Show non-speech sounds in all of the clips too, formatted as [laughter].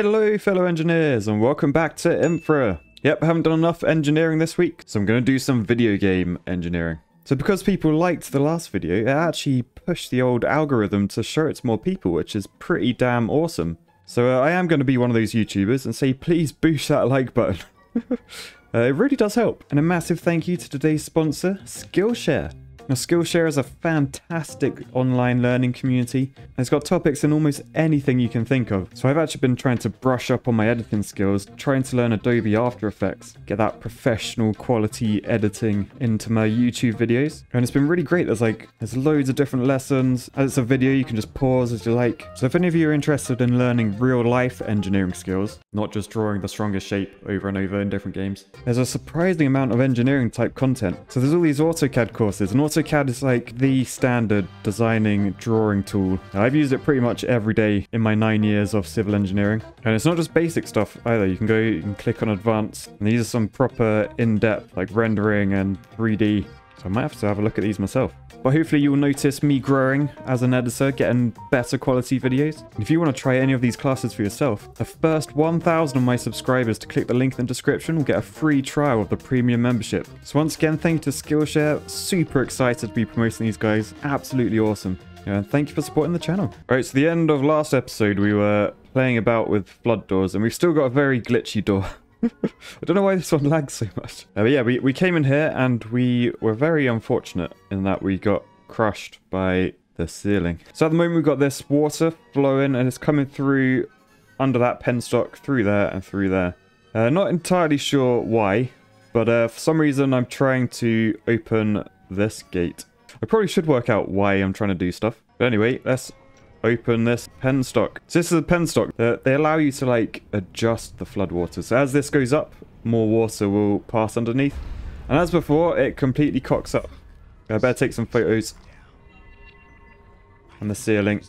Hello fellow engineers and welcome back to Infra. Yep, haven't done enough engineering this week, so I'm going to do some video game engineering. So because people liked the last video, it actually pushed the old algorithm to show it to more people, which is pretty damn awesome. So uh, I am going to be one of those YouTubers and say please boost that like button. [laughs] uh, it really does help. And a massive thank you to today's sponsor, Skillshare. Now, Skillshare is a fantastic online learning community. And it's got topics in almost anything you can think of. So I've actually been trying to brush up on my editing skills, trying to learn Adobe After Effects, get that professional quality editing into my YouTube videos. And it's been really great. There's like, there's loads of different lessons. As it's a video, you can just pause as you like. So if any of you are interested in learning real life engineering skills, not just drawing the strongest shape over and over in different games, there's a surprising amount of engineering type content. So there's all these AutoCAD courses, and AutoCAD is like the standard designing drawing tool. I've used it pretty much every day in my nine years of civil engineering. And it's not just basic stuff either. You can go, you can click on advanced, and these are some proper in-depth like rendering and 3D. So I might have to have a look at these myself. But hopefully you'll notice me growing as an editor, getting better quality videos. And if you want to try any of these classes for yourself, the first 1,000 of my subscribers to click the link in the description will get a free trial of the premium membership. So once again, thank you to Skillshare. Super excited to be promoting these guys. Absolutely awesome. Yeah, and thank you for supporting the channel. Right, so the end of last episode, we were playing about with flood doors, and we've still got a very glitchy door. [laughs] [laughs] I don't know why this one lags so much. Uh, but yeah, we, we came in here and we were very unfortunate in that we got crushed by the ceiling. So at the moment we've got this water flowing and it's coming through under that penstock, through there and through there. Uh, not entirely sure why, but uh, for some reason I'm trying to open this gate. I probably should work out why I'm trying to do stuff. But anyway, let's open this penstock. So this is a penstock. They, they allow you to like adjust the floodwater. So as this goes up, more water will pass underneath. And as before, it completely cocks up. I better take some photos on the ceiling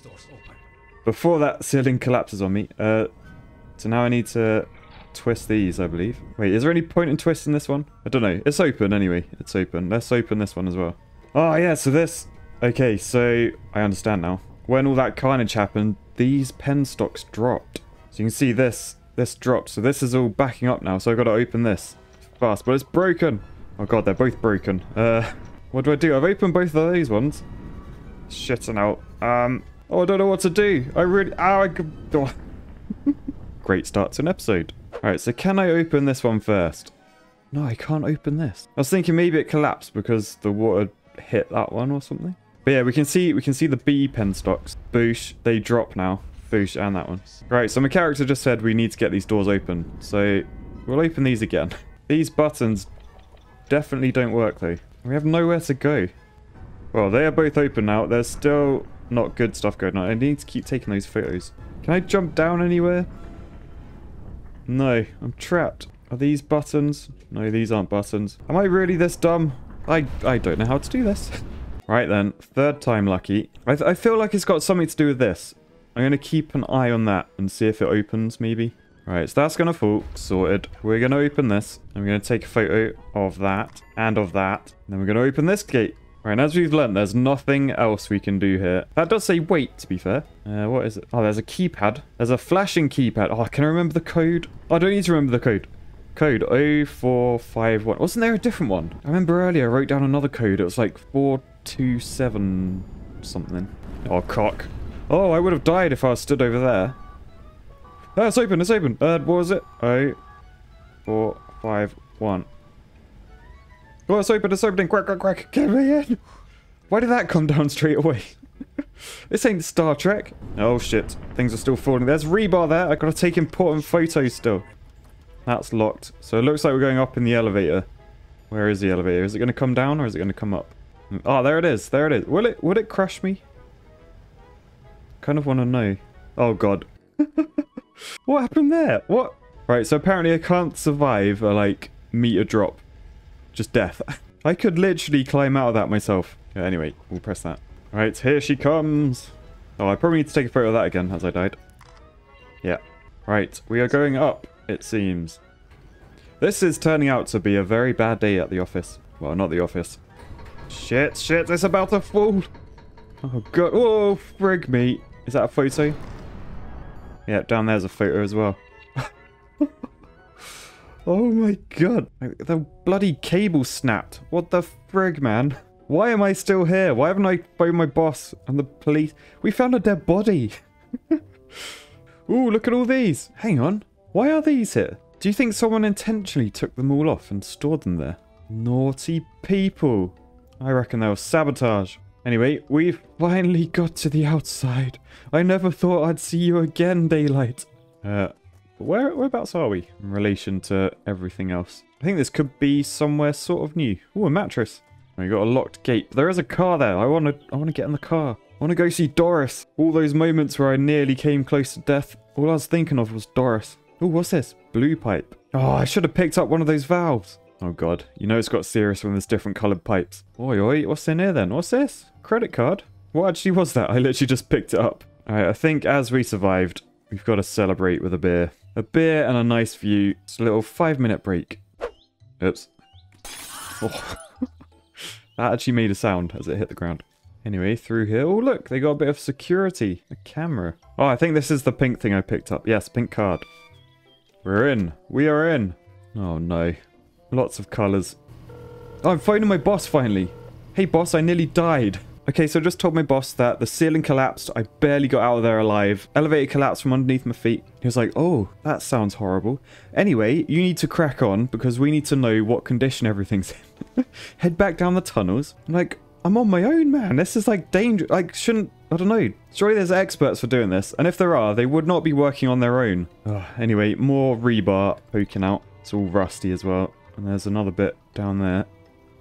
before that ceiling collapses on me. Uh, so now I need to twist these, I believe. Wait, is there any point in twisting this one? I don't know. It's open anyway. It's open. Let's open this one as well. Oh, yeah, so this... Okay, so I understand now. When all that carnage happened, these penstocks dropped. So you can see this. This dropped. So this is all backing up now. So I've got to open this fast. But it's broken. Oh, God, they're both broken. Uh, what do I do? I've opened both of these ones. Shitting out. Um, oh, I don't know what to do. I really... Oh, I. [laughs] Oh. Great start to an episode. Alright, so can I open this one first? No, I can't open this. I was thinking maybe it collapsed because the water hit that one or something. But yeah, we can see we can see the B penstocks. Boosh, they drop now. Boosh, and that one. Right, so my character just said we need to get these doors open. So we'll open these again. [laughs] These buttons definitely don't work though. We have nowhere to go. Well, they are both open now. There's still not good stuff going on. I need to keep taking those photos. Can I jump down anywhere? No, I'm trapped. Are these buttons? No, these aren't buttons. Am I really this dumb? I, I don't know how to do this. [laughs] right then, third time lucky. I, I feel like it's got something to do with this. I'm going to keep an eye on that and see if it opens, maybe. Right, so that's going to fall. Sorted. We're going to open this. I'm going to take a photo of that and of that. And then we're going to open this gate. Right, and as we've learned, there's nothing else we can do here. That does say wait, to be fair. Uh, what is it? Oh, there's a keypad. There's a flashing keypad. Oh, can I remember the code? Oh, I don't need to remember the code. Code 0451. Wasn't there a different one? I remember earlier I wrote down another code. It was like 427 something. Oh, cock. Oh, I would have died if I stood over there. Oh, it's open, it's open. Uh, what was it? Oh, four, five, one. Oh, it's open, it's opening. Quack, quack, quack. Get me in. Why did that come down straight away? [laughs] this ain't Star Trek. Oh, shit. Things are still falling. There's rebar there. i got to take important photos still. That's locked. So it looks like we're going up in the elevator. Where is the elevator? Is it going to come down or is it going to come up? Oh, there it is. There it is. Will it, would it crush me? Kind of want to know. Oh, God. [laughs] what happened there? What? Right, so apparently I can't survive a, like, meter drop just death. [laughs] I could literally climb out of that myself. Yeah, anyway, we'll press that. Right, here she comes. Oh, I probably need to take a photo of that again as I died. Yeah. Right, we are going up, it seems. This is turning out to be a very bad day at the office. Well, not the office. Shit, shit, it's about to fall. Oh, God. Oh, frig me. Is that a photo? Yeah, down there's a photo as well. [laughs] oh my god. The bloody cable snapped. What the frig, man? Why am I still here? Why haven't I phoned my boss and the police? We found a dead body. [laughs] Ooh, look at all these. Hang on. Why are these here? Do you think someone intentionally took them all off and stored them there? Naughty people. I reckon they were sabotage. Anyway, we've finally got to the outside. I never thought I'd see you again, Daylight. Uh, where whereabouts are we in relation to everything else? I think this could be somewhere sort of new. Ooh, a mattress. We got a locked gate. There is a car there. I want to I want to get in the car. I want to go see Doris. All those moments where I nearly came close to death. All I was thinking of was Doris. Oh, what's this? Blue pipe. Oh, I should have picked up one of those valves. Oh god, you know it's got serious when there's different coloured pipes. Oi oi, what's in here then? What's this? Credit card? What actually was that? [laughs] I literally just picked it up. Alright, I think as we survived, we've got to celebrate with a beer. A beer and a nice view. It's a little five minute break. Oops. [laughs] Oh. [laughs] that actually made a sound as it hit the ground. Anyway, through here. Oh, look, they got a bit of security. A camera. Oh, I think this is the pink thing I picked up. Yes, pink card. We're in. We are in. Oh, no. Lots of colours. Oh, I'm phoning my boss finally. Hey boss, I nearly died. Okay, so I just told my boss that the ceiling collapsed. I barely got out of there alive. Elevator collapsed from underneath my feet. He was like, oh, that sounds horrible. Anyway, you need to crack on because we need to know what condition everything's in. [laughs] Head back down the tunnels. I'm like, I'm on my own, man. This is like dangerous. Like, shouldn't, I don't know. Surely there's experts for doing this. And if there are, they would not be working on their own. anyway, more rebar poking out. It's all rusty as well. And there's another bit down there.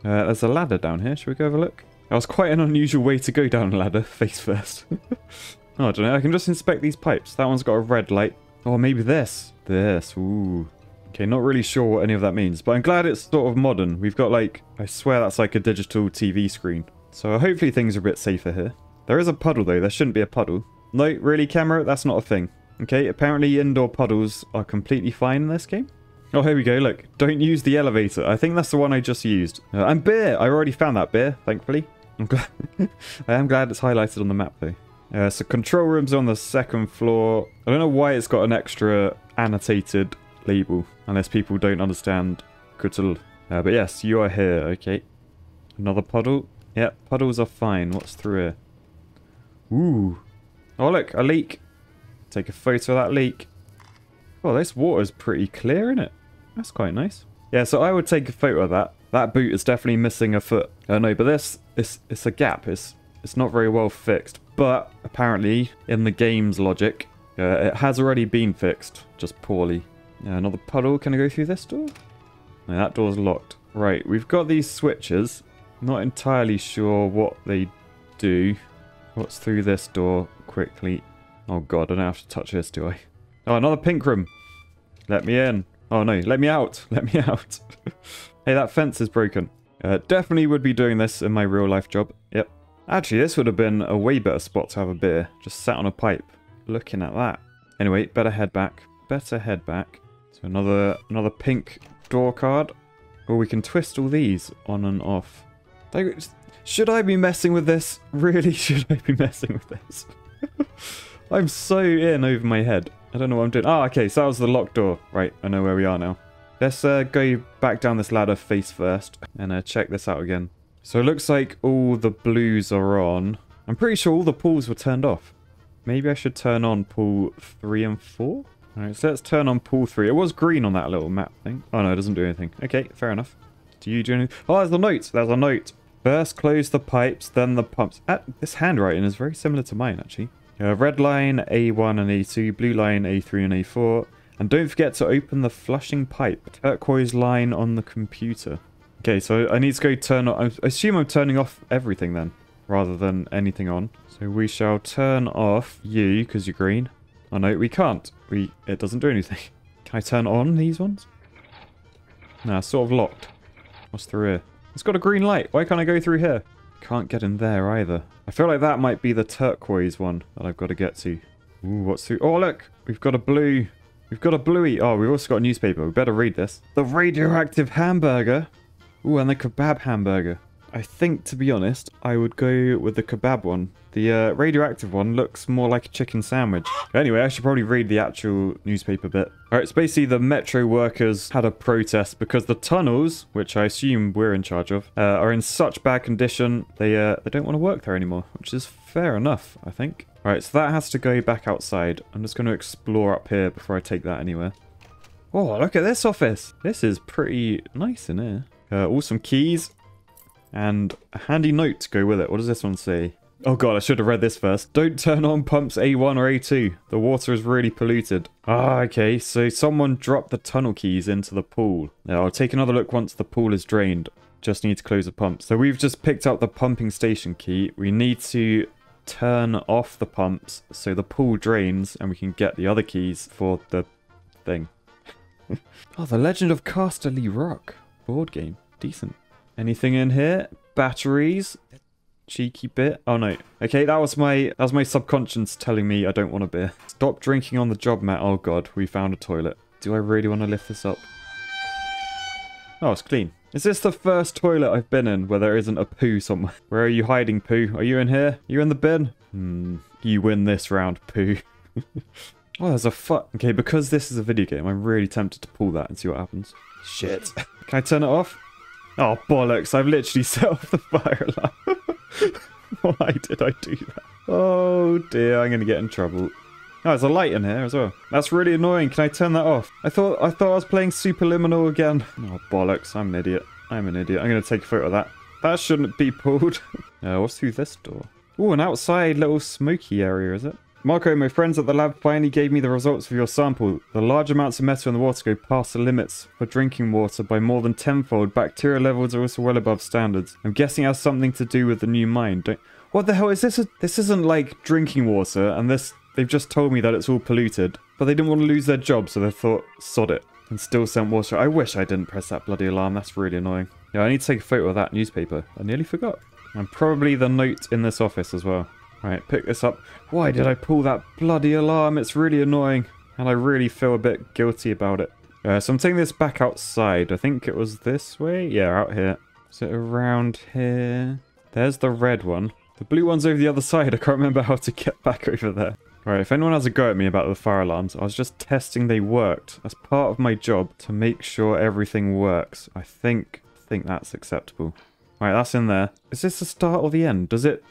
Uh, there's a ladder down here. Should we go have a look? That was quite an unusual way to go down a ladder, [laughs] face first. [laughs] oh, I don't know. I can just inspect these pipes. That one's got a red light. Oh, maybe this. This. Ooh. Okay, not really sure what any of that means, but I'm glad it's sort of modern. We've got like, I swear that's like a digital TV screen. So hopefully things are a bit safer here. There is a puddle though. There shouldn't be a puddle. No, really, camera? That's not a thing. Okay, apparently indoor puddles are completely fine in this game. Oh, here we go. Look, don't use the elevator. I think that's the one I just used. Uh, and beer. I already found that beer, thankfully. I'm glad. [laughs] I am glad it's highlighted on the map, though. Uh, so control room's on the second floor. I don't know why it's got an extra annotated label, unless people don't understand Cthulhu. Uh, but yes, you are here. Okay. Another puddle. Yep, puddles are fine. What's through here? Ooh. Oh, look, a leak. Take a photo of that leak. Oh, this water's pretty clear, isn't it? That's quite nice. Yeah, so I would take a photo of that. That boot is definitely missing a foot. Oh no, but this, it's, it's a gap. It's, it's not very well fixed. But apparently, in the game's logic, uh, it has already been fixed, just poorly. Yeah, another puddle. Can I go through this door? No, that door's locked. Right, we've got these switches. Not entirely sure what they do. What's through this door quickly? Oh god, I don't have to touch this, do I? Oh, another pink room. Let me in. Oh no, let me out. [laughs] Let me out. hey, that fence is broken. Uh, definitely would be doing this in my real life job. Yep. Actually, this would have been a way better spot to have a beer. Just sat on a pipe. Looking at that. Anyway, better head back. Better head back. So another another pink door card. Or we can twist all these on and off. Should I be messing with this? [laughs] Really, should I be messing with this? [laughs] I'm so in over my head. I don't know what I'm doing. Oh, okay, so that was the locked door. Right, I know where we are now. Let's uh, go back down this ladder face first and uh, check this out again. So it looks like all the blues are on. I'm pretty sure all the pools were turned off. Maybe I should turn on pool 3 and 4? Alright, so let's turn on pool 3. It was green on that little map thing. Oh no, it doesn't do anything. Okay, fair enough. Do you do anything? Oh, there's the note. There's a note. First close the pipes, then the pumps. Ah, this handwriting is very similar to mine, actually. Uh, red line, A1 and A2, blue line, A3 and A4. And don't forget to open the flushing pipe. Turquoise line on the computer. Okay, so I need to go turn on... I assume I'm turning off everything then, rather than anything on. So we shall turn off you, because you're green. Oh no, we can't. We It doesn't do anything. [laughs] Can I turn on these ones? Nah, sort of locked. What's through here? It's got a green light. Why can't I go through here? Can't get in there either. I feel like that might be the turquoise one that I've got to get to. Ooh, what's through? Oh, look! We've got a blue... We've got a bluey... Oh, we've also got a newspaper. We better read this. The radioactive hamburger. Ooh, and the kebab hamburger. I think, to be honest, I would go with the kebab one. The uh, radioactive one looks more like a chicken sandwich. Anyway, I should probably read the actual newspaper bit. Alright, it's basically the metro workers had a protest because the tunnels, which I assume we're in charge of, uh, are in such bad condition they uh, they don't want to work there anymore, which is fair enough, I think. Alright, so that has to go back outside. I'm just going to explore up here before I take that anywhere. Oh, look at this office. This is pretty nice in here. Uh, all some keys and a handy note to go with it. What does this one say? Oh god, I should have read this first. Don't turn on pumps A1 or A2. The water is really polluted. Ah, okay, so someone dropped the tunnel keys into the pool. Now, I'll take another look once the pool is drained. Just need to close the pump. So we've just picked up the pumping station key. We need to turn off the pumps so the pool drains and we can get the other keys for the thing. [laughs] oh, The Legend of Casterly Rock. Board game. Decent. Anything in here? Batteries? Cheeky bit. Oh no. Okay, that was my that was my subconscious telling me I don't want a beer. Stop drinking on the job, Matt. Oh god, we found a toilet. Do I really want to lift this up? Oh, it's clean. Is this the first toilet I've been in where there isn't a poo somewhere? [laughs] Where are you hiding, poo? Are you in here? You in the bin? Hmm. You win this round, poo. [laughs] oh, there's a fuck. Okay, because this is a video game, I'm really tempted to pull that and see what happens. Shit. [laughs] Can I turn it off? Oh, bollocks. I've literally [laughs] set off the fire alarm. [laughs] Why did I do that? Oh dear, I'm going to get in trouble. Oh, there's a light in here as well. That's really annoying. Can I turn that off? I thought I thought I was playing Superliminal again. [laughs] Oh, bollocks. I'm an idiot. I'm an idiot. I'm going to take a photo of that. That shouldn't be pulled. uh, what's through this door? Oh, an outside little smoky area, is it? Marco, my friends at the lab finally gave me the results of your sample. The large amounts of metal in the water go past the limits for drinking water by more than tenfold. Bacteria levels are also well above standards. I'm guessing it has something to do with the new mine. Don't... What the hell is this? This isn't like drinking water, and this they've just told me that it's all polluted. But they didn't want to lose their job, so they thought, sod it, and still sent water. I wish I didn't press that bloody alarm. That's really annoying. Yeah, I need to take a photo of that newspaper. I nearly forgot. And probably the note in this office as well. Right, pick this up. Why did I pull that bloody alarm? It's really annoying. And I really feel a bit guilty about it. Uh, so I'm taking this back outside. I think it was this way? Yeah, out here. Is it around here? There's the red one. The blue one's over the other side. [laughs] I can't remember how to get back over there. Alright, if anyone has a go at me about the fire alarms, I was just testing they worked. As part of my job to make sure everything works. I think think that's acceptable. Alright, that's in there. Is this the start or the end? Does it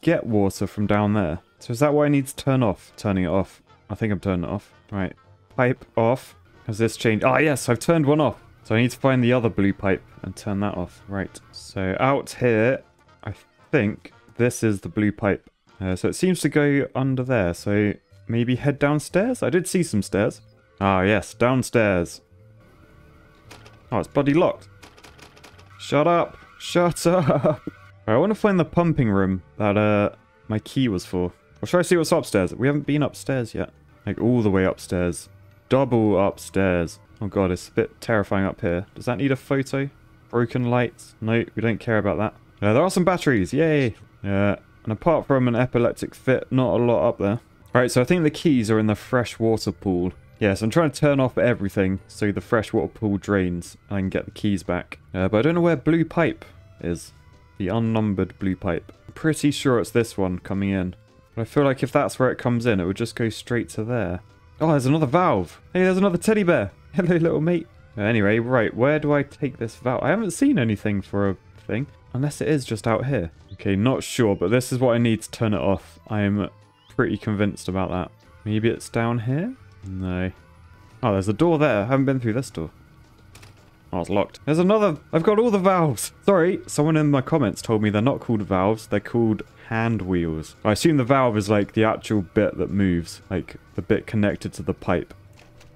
get water from down there. So is that what I need to turn off? Turning it off. I think I'm turning it off. Right. Pipe off. Has this changed? Ah, oh, yes, I've turned one off. So I need to find the other blue pipe and turn that off. Right. So out here, I think this is the blue pipe. Uh, so it seems to go under there. So maybe head downstairs? I did see some stairs. Ah, yes, downstairs. Oh, it's bloody locked. Shut up. Shut [laughs] up. I want to find the pumping room that uh my key was for. Or should I see what's upstairs? We haven't been upstairs yet. Like all the way upstairs. Double upstairs. Oh god, it's a bit terrifying up here. Does that need a photo? Broken lights? No, we don't care about that. Uh, there are some batteries. Yay. Yeah. Uh, and apart from an epileptic fit, not a lot up there. Alright, so I think the keys are in the freshwater pool. Yes, I'm trying to turn off everything so the freshwater pool drains and I can get the keys back. Uh, but I don't know where blue pipe is. The unnumbered blue pipe. Pretty sure it's this one coming in. But I feel like if that's where it comes in, it would just go straight to there. Oh, there's another valve. Hey, there's another teddy bear. [laughs] Hello, little mate. Anyway, right, where do I take this valve? I haven't seen anything for a thing. Unless it is just out here. Okay, not sure, but this is what I need to turn it off. I'm pretty convinced about that. Maybe it's down here? No. Oh, there's a door there. I haven't been through this door. Oh, it's locked. There's another. I've got all the valves. Sorry, someone in my comments told me they're not called valves. They're called hand wheels. I assume the valve is like the actual bit that moves. Like the bit connected to the pipe.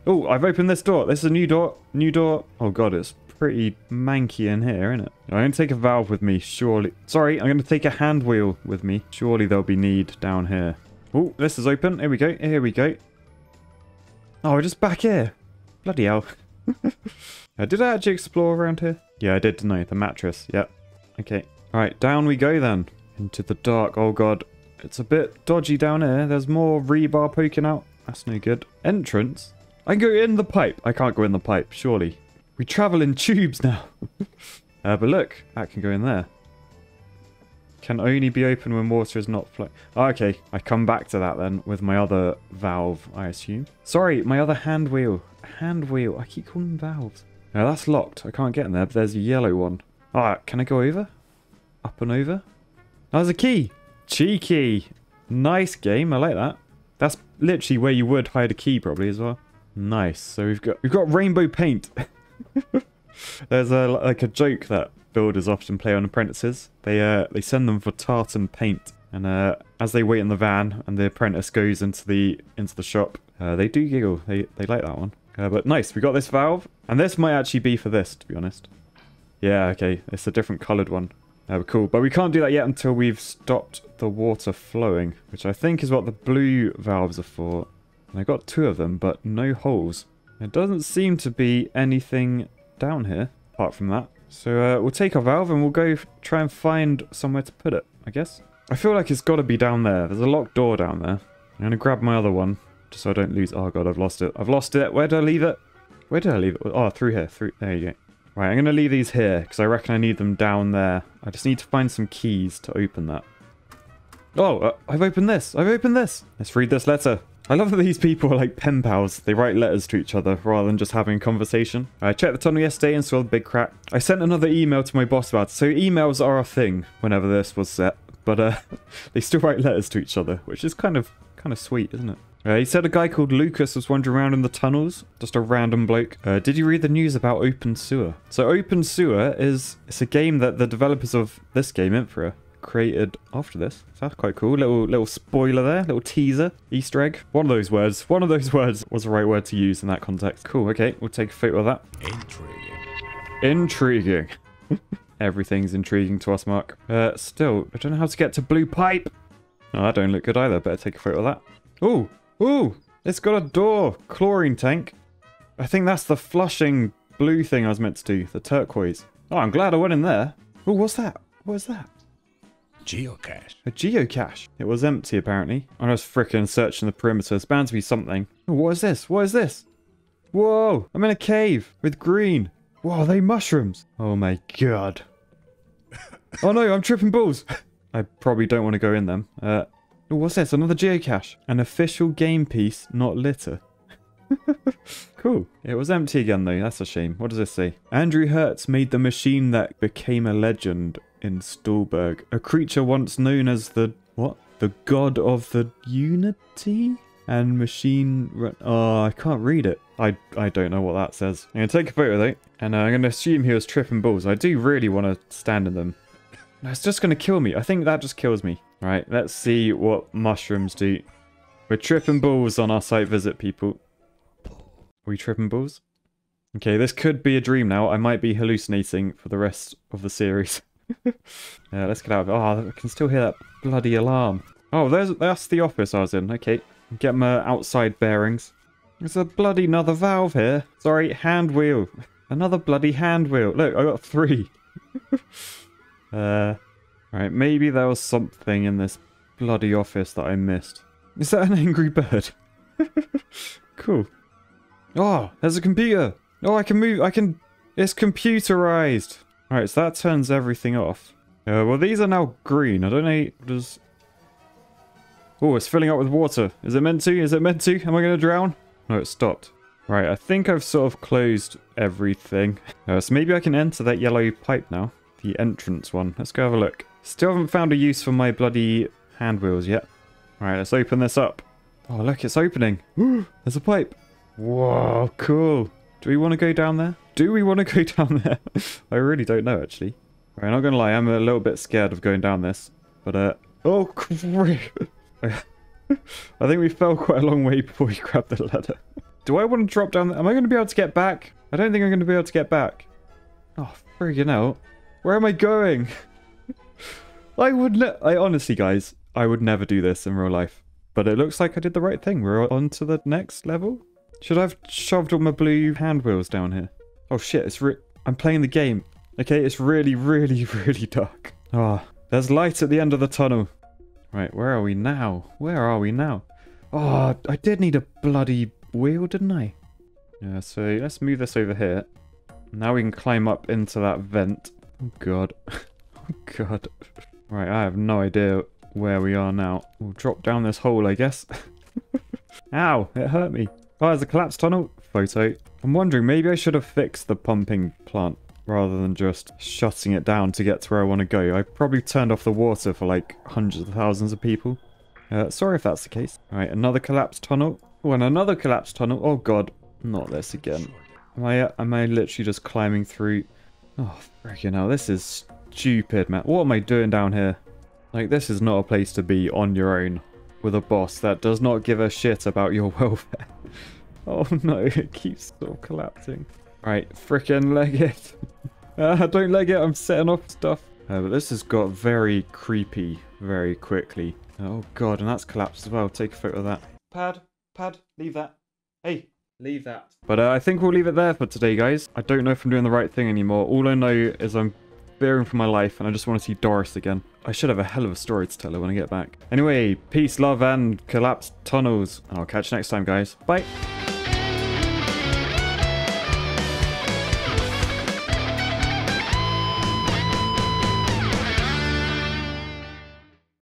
Oh, I've opened this door. This is a new door. New door. Oh god, it's pretty manky in here, isn't it? I'm going to take a valve with me, surely. Sorry, I'm going to take a hand wheel with me. Surely there'll be need down here. Oh, this is open. Here we go. Here we go. Oh, we're just back here. Bloody hell. [laughs] Uh, did I actually explore around here? Yeah, I did, didn't I? The mattress. Yep. Okay. Alright, down we go then. Into the dark. Oh god. It's a bit dodgy down here. There's more rebar poking out. That's no good. Entrance? I can go in the pipe. I can't go in the pipe, surely. We travel in tubes now. [laughs] uh, but look, that can go in there. can only be open when water is not flowing. Oh, okay, I come back to that then with my other valve, I assume. Sorry, my other hand wheel. Hand wheel. I keep calling them valves. No, that's locked. I can't get in there, but there's a yellow one. Alright, can I go over? Up and over? Oh, there's a key. Cheeky. Nice game. I like that. That's literally where you would hide a key probably as well. Nice. So we've got we've got rainbow paint. [laughs] There's a like a joke that builders often play on apprentices. They uh they send them for tartan paint, and uh as they wait in the van and the apprentice goes into the into the shop, uh, they do giggle. They they like that one. Uh, but nice, we got this valve, and this might actually be for this, to be honest. Yeah, okay, it's a different coloured one. Uh, cool, but we can't do that yet until we've stopped the water flowing, which I think is what the blue valves are for. And I got two of them, but no holes. There doesn't seem to be anything down here, apart from that. So uh, we'll take our valve and we'll go try and find somewhere to put it, I guess. I feel like it's got to be down there. There's a locked door down there. I'm going to grab my other one, just so I don't lose... Oh god, I've lost it. I've lost it. Where did I leave it? Where did I leave it? Oh, through here. Through. There you go. Right, I'm going to leave these here, because I reckon I need them down there. I just need to find some keys to open that. Oh, uh, I've opened this. I've opened this. Let's read this letter. I love that these people are like pen pals. They write letters to each other rather than just having a conversation. I checked the tunnel yesterday and saw the big crack. I sent another email to my boss about it. So emails are a thing whenever this was set. But uh, [laughs] they still write letters to each other, which is kind of kind of sweet, isn't it? Uh, he said a guy called Lucas was wandering around in the tunnels. Just a random bloke. Uh, did you read the news about Open Sewer? So Open Sewer is it's a game that the developers of this game, Infra, created after this. So that's quite cool. Little little spoiler there, little teaser, Easter egg. One of those words. One of those [laughs] words was the right word to use in that context. Cool. Okay, we'll take a photo of that. Intriguing. Intriguing. [laughs] Everything's intriguing to us, Mark. Uh, still, I don't know how to get to blue pipe. Oh, that don't look good either. Better take a photo of that. Ooh, ooh, it's got a door. Chlorine tank. I think that's the flushing blue thing I was meant to do. The turquoise. Oh, I'm glad I went in there. Oh, what's that? What is that? Geocache. A geocache. It was empty, apparently. I was fricking searching the perimeter. It's bound to be something. Oh, what is this? What is this? Whoa! I'm in a cave with green. Whoa, are they mushrooms? Oh my god. [laughs] oh no, I'm tripping balls. I probably don't want to go in them. Uh, what's this? Another geocache. An official game piece, not litter. [laughs] cool. It was empty again though. That's a shame. What does this say? Andrew Hertz made the machine that became a legend in Stalburg. A creature once known as the... What? The god of the unity? And machine... Oh, I can't read it. I, I don't know what that says. I'm going to take a photo though. And uh, I'm going to assume he was tripping balls. I do really want to stand in them. No, it's just going to kill me. I think that just kills me. Right, let's see what mushrooms do. We're tripping balls on our site visit, people. Are we tripping balls? Okay, this could be a dream now. I might be hallucinating for the rest of the series. [laughs] yeah, let's get out of it. Oh, I can still hear that bloody alarm. Oh, there's that's the office I was in. Okay, get my outside bearings. There's a bloody another valve here. Sorry, hand wheel. Another bloody hand wheel. Look, I got three. [laughs] uh, right, maybe there was something in this bloody office that I missed. Is that an angry bird? [laughs] cool. Oh, there's a computer. Oh, I can move. I can. It's computerized. Alright, so that turns everything off. Uh, well, these are now green. I don't know. Does. Oh, it's filling up with water. Is it meant to? Is it meant to? Am I going to drown? No, it stopped. Right, I think I've sort of closed everything. Uh, so maybe I can enter that yellow pipe now. The entrance one. Let's go have a look. Still haven't found a use for my bloody hand wheels yet. Alright, let's open this up. Oh, look, it's opening. [gasps] There's a pipe. Whoa, cool. Do we want to go down there? Do we want to [laughs] go down there? I really don't know, actually. Right, I'm not going to lie. I'm a little bit scared of going down this. But, uh... Oh. [laughs] I think we fell quite a long way before we grabbed the ladder. [laughs] Do I want to drop down? Am I going to be able to get back? I don't think I'm going to be able to get back. Oh, friggin' out. Where am I going? [laughs] I would ne- I honestly, guys, I would never do this in real life. But it looks like I did the right thing. We're on to the next level. Should I have shoved all my blue hand wheels down here? Oh shit, it's re- I'm playing the game. Okay, it's really, really, [laughs] really dark. Ah, oh, there's light at the end of the tunnel. Right, where are we now? Where are we now? Oh, I did need a bloody wheel, didn't I? Yeah, so let's move this over here. Now we can climb up into that vent. Oh god. oh [laughs] god. Right, I have no idea where we are now. We'll drop down this hole, I guess. [laughs] Ow, it hurt me. Oh, there's a collapsed tunnel. Photo. I'm wondering, maybe I should have fixed the pumping plant rather than just shutting it down to get to where I want to go. I probably turned off the water for like hundreds of thousands of people. Uh, sorry if that's the case. Right, another collapsed tunnel. Oh, and another collapsed tunnel. Oh god, not this again. Am I, uh, am I literally just climbing through? Oh, freaking hell, this is stupid, man. What am I doing down here? Like, this is not a place to be on your own with a boss that does not give a shit about your [laughs] welfare. oh no, [laughs] it keeps of collapsing. Right, freaking leg it. uh, [laughs] don't leg it, I'm setting off stuff. Uh, but this has got very creepy very quickly. Oh god, and that's collapsed as well. Take a photo of that. Pad, pad, leave that. Hey, leave that. But uh, I think we'll leave it there for today, guys. I don't know if I'm doing the right thing anymore. All I know is I'm fearing for my life and I just want to see Doris again. I should have a hell of a story to tell her when I get back. Anyway, peace, love, and collapsed tunnels. And I'll catch you next time, guys. Bye.